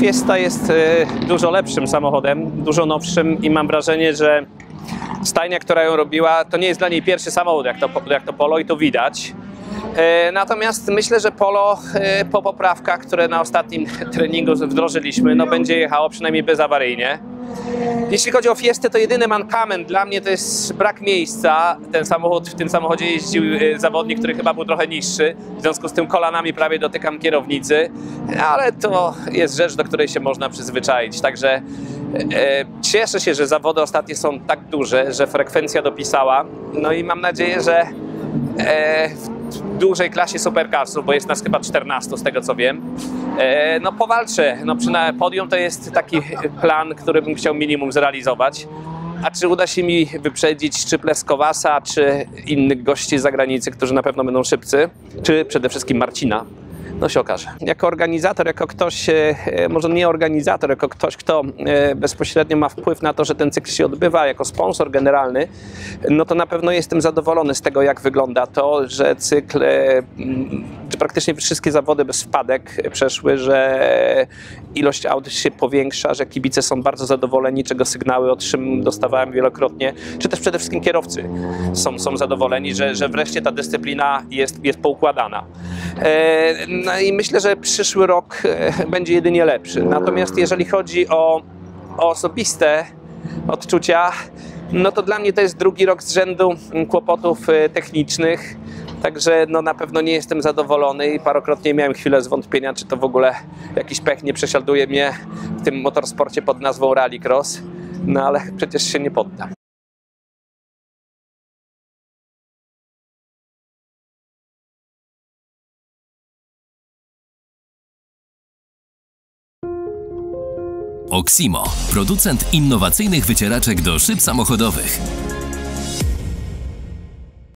Fiesta jest e, dużo lepszym samochodem, dużo nowszym i mam wrażenie, że stajnia, która ją robiła, to nie jest dla niej pierwszy samochód jak to, jak to Polo i to widać. E, Natomiast myślę, że Polo e, po poprawkach, które na ostatnim treningu wdrożyliśmy, no będzie jechało przynajmniej bezawaryjnie. Jeśli chodzi o Fiestę, to jedyny mankament dla mnie to jest brak miejsca. Ten samochód, w tym samochodzie jeździł e, zawodnik, który chyba był trochę niższy. W związku z tym kolanami prawie dotykam kierownicy, ale to jest rzecz, do której się można przyzwyczaić. Także cieszę się, że zawody ostatnie są tak duże, że frekwencja dopisała. No i mam nadzieję, że w dużej klasie supercarsów, bo jest nas chyba 14 z tego co wiem, e, no powalczę. No przy na podium to jest taki plan, który bym chciał minimum zrealizować. A czy uda się mi wyprzedzić czy Pleskowasa, czy innych gości z zagranicy, którzy na pewno będą szybcy, czy przede wszystkim Marcina, no się okaże. Jako organizator, jako ktoś, e, może nie organizator, jako ktoś, kto e, bezpośrednio ma wpływ na to, że ten cykl się odbywa, jako sponsor generalny, no to na pewno jestem zadowolony z tego, jak wygląda to, że cykl, e, praktycznie wszystkie zawody bez wpadek przeszły, że ilość aut się powiększa, że kibice są bardzo zadowoleni, czego sygnały otrzym, dostawałem wielokrotnie, czy też przede wszystkim kierowcy są, są zadowoleni, że, że wreszcie ta dyscyplina jest, jest poukładana. E, No i myślę, że przyszły rok e, będzie jedynie lepszy. Natomiast jeżeli chodzi o, o osobiste odczucia, no to dla mnie to jest drugi rok z rzędu kłopotów e, technicznych. Także no na pewno nie jestem zadowolony i parokrotnie miałem chwilę zwątpienia, czy to w ogóle jakiś pech nie prześladuje mnie w tym motorsporcie pod nazwą Rallycross. No ale przecież się nie poddam. Oximo, producent innowacyjnych wycieraczek do szyb samochodowych.